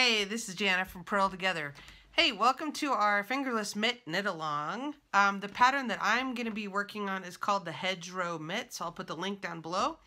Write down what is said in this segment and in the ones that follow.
Hey, this is Jana from Purl Together. Hey, welcome to our fingerless mitt knit along. Um, the pattern that I'm going to be working on is called the hedgerow mitt, so I'll put the link down below.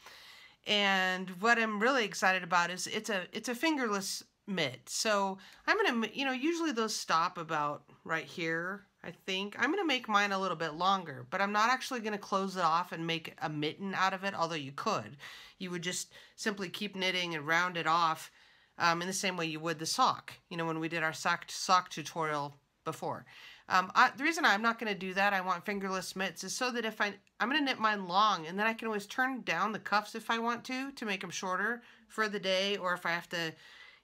And what I'm really excited about is it's a it's a fingerless mitt. So I'm going to, you know, usually those stop about right here, I think. I'm going to make mine a little bit longer, but I'm not actually going to close it off and make a mitten out of it, although you could. You would just simply keep knitting and round it off um, in the same way you would the sock, you know, when we did our sock, sock tutorial before. Um, I, the reason I'm not going to do that, I want fingerless mitts, is so that if I, I'm going to knit mine long, and then I can always turn down the cuffs if I want to, to make them shorter for the day, or if I have to,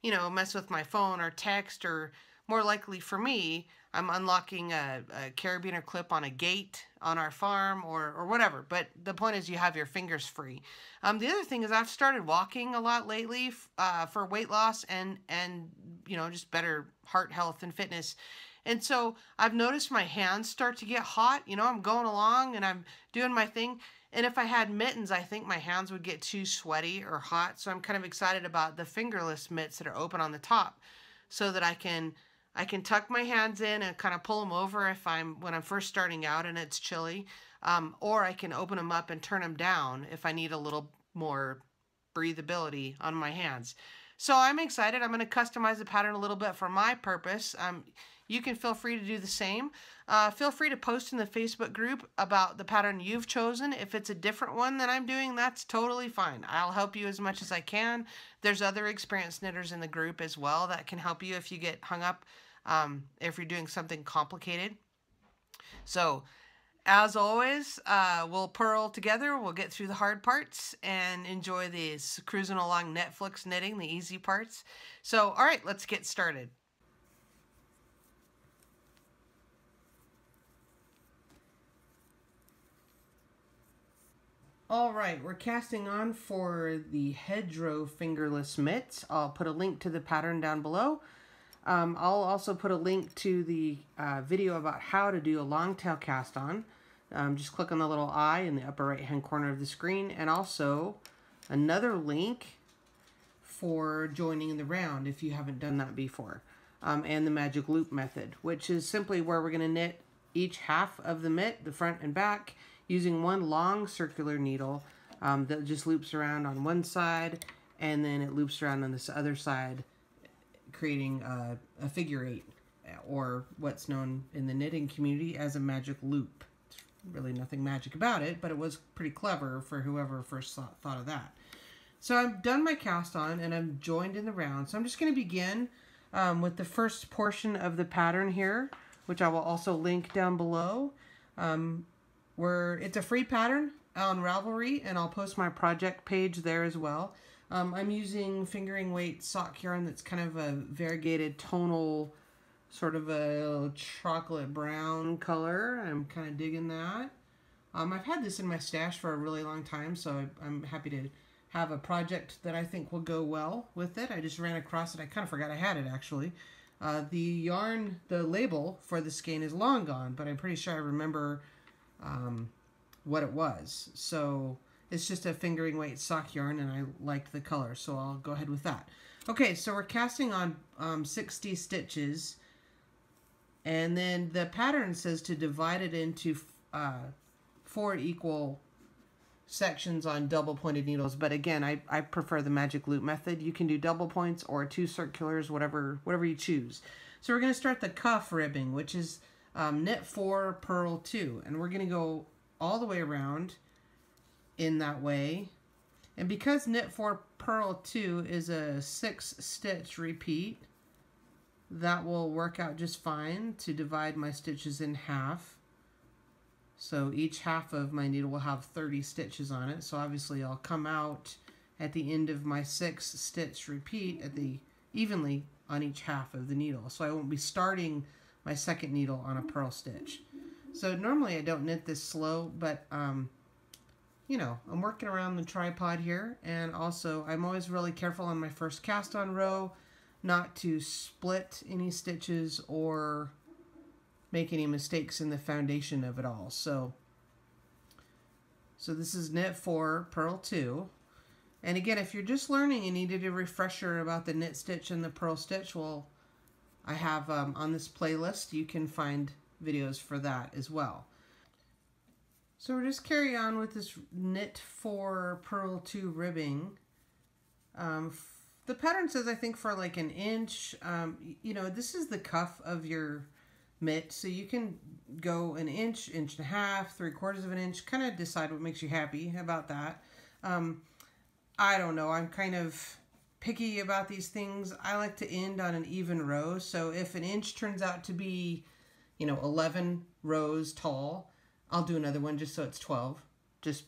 you know, mess with my phone or text, or more likely for me, I'm unlocking a, a carabiner clip on a gate on our farm or, or whatever. But the point is you have your fingers free. Um, the other thing is I've started walking a lot lately uh, for weight loss and, and, you know, just better heart health and fitness. And so I've noticed my hands start to get hot. You know, I'm going along and I'm doing my thing. And if I had mittens, I think my hands would get too sweaty or hot. So I'm kind of excited about the fingerless mitts that are open on the top so that I can I can tuck my hands in and kind of pull them over if I'm when I'm first starting out and it's chilly. Um, or I can open them up and turn them down if I need a little more breathability on my hands. So I'm excited. I'm going to customize the pattern a little bit for my purpose. Um, you can feel free to do the same. Uh, feel free to post in the Facebook group about the pattern you've chosen. If it's a different one than I'm doing, that's totally fine. I'll help you as much as I can. There's other experienced knitters in the group as well that can help you if you get hung up um, if you're doing something complicated. So, as always, uh, we'll purl together, we'll get through the hard parts and enjoy these cruising along Netflix knitting, the easy parts. So, all right, let's get started. All right, we're casting on for the hedgerow fingerless mitts. I'll put a link to the pattern down below. Um, I'll also put a link to the uh, video about how to do a long tail cast on. Um, just click on the little eye in the upper right hand corner of the screen and also another link for joining in the round if you haven't done that before. Um, and the magic loop method, which is simply where we're going to knit each half of the mitt, the front and back, using one long circular needle um, that just loops around on one side and then it loops around on this other side creating a, a figure eight or what's known in the knitting community as a magic loop. It's really nothing magic about it, but it was pretty clever for whoever first thought, thought of that. So I've done my cast on and I'm joined in the round. So I'm just going to begin um, with the first portion of the pattern here, which I will also link down below. Um, where it's a free pattern on Ravelry and I'll post my project page there as well. Um, I'm using fingering weight sock yarn that's kind of a variegated tonal, sort of a chocolate brown color. I'm kind of digging that. Um, I've had this in my stash for a really long time, so I'm happy to have a project that I think will go well with it. I just ran across it. I kind of forgot I had it, actually. Uh, the yarn, the label for the skein is long gone, but I'm pretty sure I remember um, what it was. So it's just a fingering weight sock yarn and I like the color, so I'll go ahead with that. Okay, so we're casting on um, 60 stitches. And then the pattern says to divide it into uh, four equal sections on double pointed needles but again I, I prefer the magic loop method. You can do double points or two circulars whatever whatever you choose. So we're going to start the cuff ribbing which is um, knit 4 purl 2 and we're going to go all the way around in that way. And because knit 4 purl 2 is a 6 stitch repeat, that will work out just fine to divide my stitches in half. So each half of my needle will have 30 stitches on it. So obviously I'll come out at the end of my 6 stitch repeat at the evenly on each half of the needle. So I won't be starting my second needle on a purl stitch. So normally I don't knit this slow, but um, you know, I'm working around the tripod here and also I'm always really careful on my first cast on row not to split any stitches or make any mistakes in the foundation of it all. So, so this is knit 4, purl 2. And again, if you're just learning and needed a refresher about the knit stitch and the purl stitch, well, I have um, on this playlist, you can find videos for that as well. So we're just carry on with this knit 4 purl 2 ribbing. Um, the pattern says I think for like an inch, um, you know, this is the cuff of your mitt, so you can go an inch, inch and a half, three quarters of an inch, kind of decide what makes you happy about that. Um, I don't know, I'm kind of picky about these things. I like to end on an even row, so if an inch turns out to be, you know, 11 rows tall, I'll do another one just so it's 12, just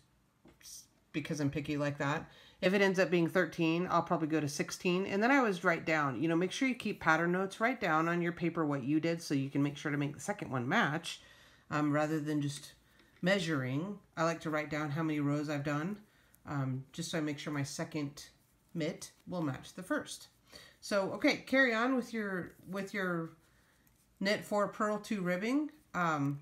because I'm picky like that. If it ends up being 13, I'll probably go to 16. And then I always write down, you know, make sure you keep pattern notes. Write down on your paper what you did so you can make sure to make the second one match um, rather than just measuring. I like to write down how many rows I've done um, just so I make sure my second mitt will match the first. So, okay, carry on with your, with your knit 4 purl 2 ribbing um,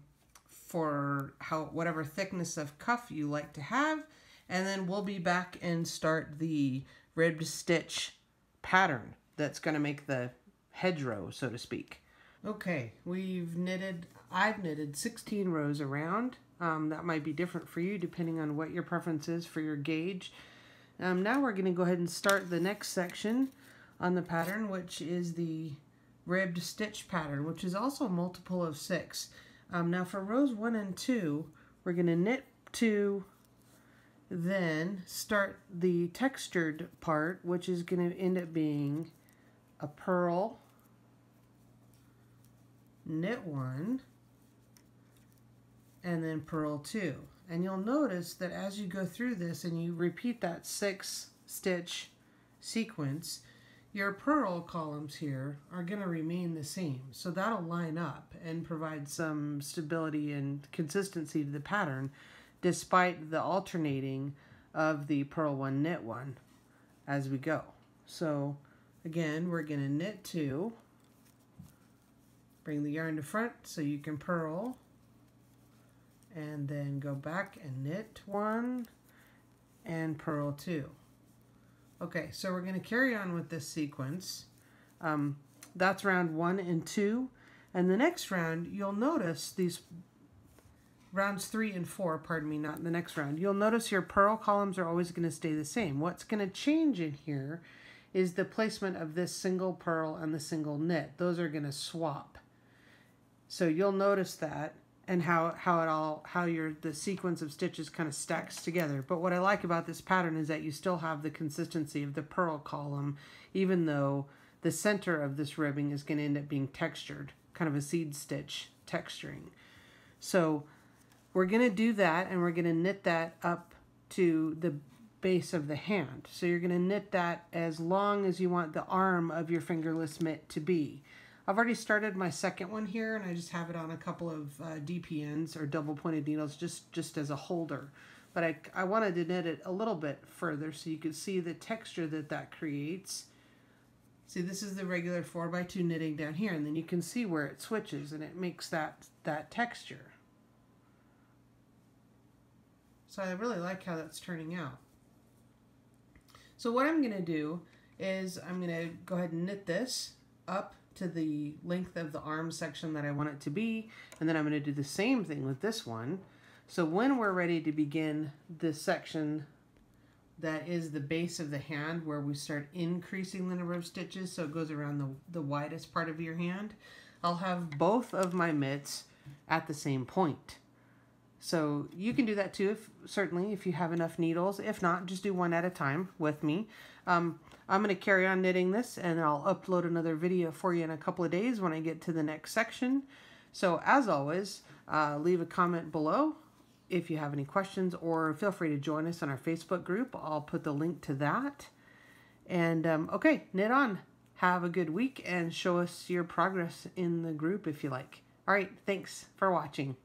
for how whatever thickness of cuff you like to have and then we'll be back and start the ribbed stitch pattern that's going to make the hedgerow, so to speak. Okay, we've knitted, I've knitted 16 rows around. Um, that might be different for you depending on what your preference is for your gauge. Um, now we're going to go ahead and start the next section on the pattern, which is the ribbed stitch pattern, which is also a multiple of six. Um, now for rows one and two, we're going to knit two, then start the textured part, which is going to end up being a purl, knit one, and then purl two. And you'll notice that as you go through this and you repeat that six stitch sequence, your purl columns here are going to remain the same. So that'll line up and provide some stability and consistency to the pattern despite the alternating of the purl one knit one as we go. So again, we're going to knit two, bring the yarn to front so you can purl, and then go back and knit one and purl two. Okay, so we're going to carry on with this sequence. Um, that's round one and two. And the next round, you'll notice these rounds three and four, pardon me, not in the next round, you'll notice your purl columns are always going to stay the same. What's going to change in here is the placement of this single purl and the single knit. Those are going to swap. So you'll notice that and how, how it all, how your, the sequence of stitches kind of stacks together. But what I like about this pattern is that you still have the consistency of the purl column, even though the center of this ribbing is going to end up being textured, kind of a seed stitch texturing. So we're going to do that and we're going to knit that up to the base of the hand. So you're going to knit that as long as you want the arm of your fingerless mitt to be. I've already started my second one here and I just have it on a couple of uh, DPNs or double pointed needles just, just as a holder. But I, I wanted to knit it a little bit further so you could see the texture that that creates. See, this is the regular 4x2 knitting down here, and then you can see where it switches, and it makes that, that texture. So I really like how that's turning out. So what I'm going to do is I'm going to go ahead and knit this up to the length of the arm section that I want it to be. And then I'm going to do the same thing with this one. So when we're ready to begin this section that is the base of the hand where we start increasing the number of stitches so it goes around the, the widest part of your hand, I'll have both of my mitts at the same point. So you can do that too, if, certainly, if you have enough needles. If not, just do one at a time with me. Um, I'm going to carry on knitting this and I'll upload another video for you in a couple of days when I get to the next section. So as always, uh, leave a comment below if you have any questions or feel free to join us on our Facebook group. I'll put the link to that. And um, okay, knit on. Have a good week and show us your progress in the group if you like. All right, thanks for watching.